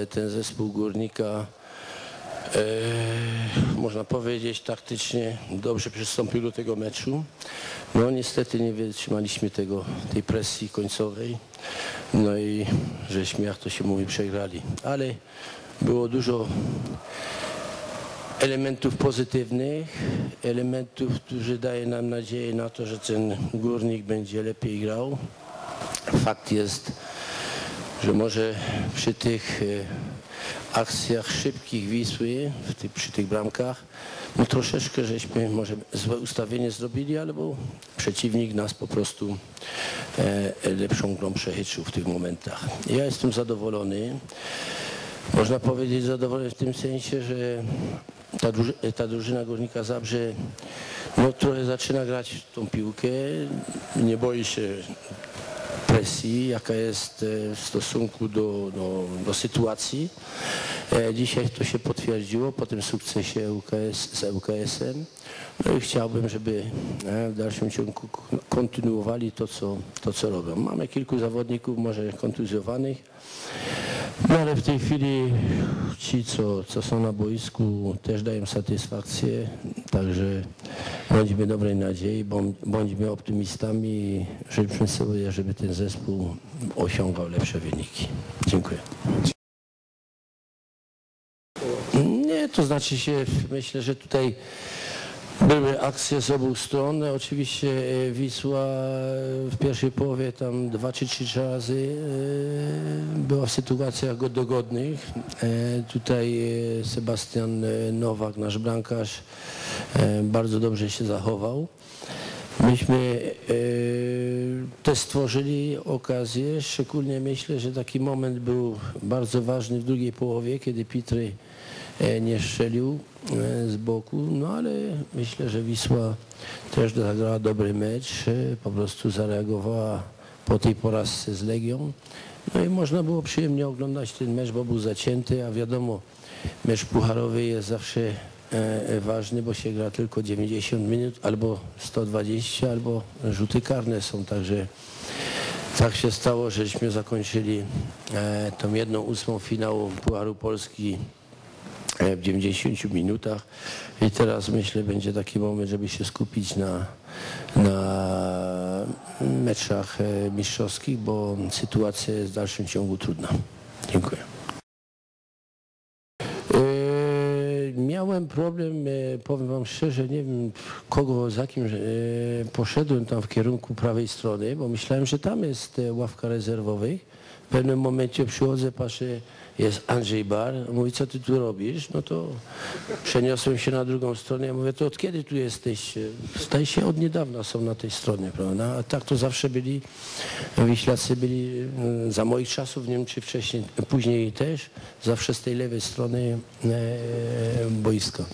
e, ten zespół Górnika e, można powiedzieć taktycznie dobrze przystąpił do tego meczu. No niestety nie wytrzymaliśmy tego, tej presji końcowej. No i żeśmy, jak to się mówi, przegrali. Ale było dużo elementów pozytywnych, elementów, którzy daje nam nadzieję na to, że ten górnik będzie lepiej grał. Fakt jest, że może przy tych e, akcjach szybkich Wisły, przy tych bramkach, no troszeczkę żeśmy może złe ustawienie zrobili, ale bo przeciwnik nas po prostu e, lepszą grą przechytrzył w tych momentach. Ja jestem zadowolony. Można powiedzieć zadowolony w tym sensie, że ta, ta drużyna Górnika Zabrze no, trochę zaczyna grać tą piłkę, nie boi się presji, jaka jest e, w stosunku do, do, do sytuacji. E, Dzisiaj to się potwierdziło po tym sukcesie UKS, z UKS-em. No i chciałbym, żeby e, w dalszym ciągu kontynuowali to co, to, co robią. Mamy kilku zawodników może kontuzjowanych, no ale w tej chwili ci, co, co są na boisku, też dają satysfakcję, także bądźmy dobrej nadziei, bądź- bądźmy optymistami i życzmy sobie, żeby ten zespół osiągał lepsze wyniki. Dziękuję. Nie, to znaczy się, myślę, że tutaj były akcje z obu stron. Oczywiście e, Wisła w pierwszej połowie tam dwa czy trzy razy e, była w sytuacjach go- dogodnych. E, Tutaj e, Sebastian e, Nowak, nasz bramkarz, e, bardzo dobrze się zachował. Myśmy e, też stworzyli okazję, szczególnie myślę, że taki moment był bardzo ważny w drugiej połowie, kiedy Pitry e, nie strzelił e, z boku, no ale myślę, że Wisła też zagrała dobry mecz, e, po prostu zareagowała po tej porażce z Legią. No i można było przyjemnie oglądać ten mecz, bo był zacięty, a wiadomo, mecz pucharowy jest zawsze e, ważny, bo się gra tylko 90 minut, albo 120, albo rzuty karne są, także tak się stało, żeśmy zakończyli e, tą jedną ósmą finału Pucharu Polski. e, w 90 minutach i teraz myślę będzie taki moment, żeby się skupić na, na meczach e, mistrzowskich, bo sytuacja jest w dalszym ciągu trudna. Dziękuję. E, Miałem problem, e, powiem Wam szczerze, nie wiem kogo, za kim poszedłem tam w kierunku prawej strony, bo myślałem, że tam jest ławka rezerwowych. W pewnym momencie przychodzę, patrzę, jest Andrzej Bar, mówi, co ty tu robisz? No to przeniosłem się na drugą stronę, ja mówię, to od kiedy tu jesteś? Staje się od niedawna są na tej stronie, prawda? A tak to zawsze byli, Wiślacy byli e, za moich czasów, nie wiem czy wcześniej, później też, zawsze z tej lewej strony e, boiska.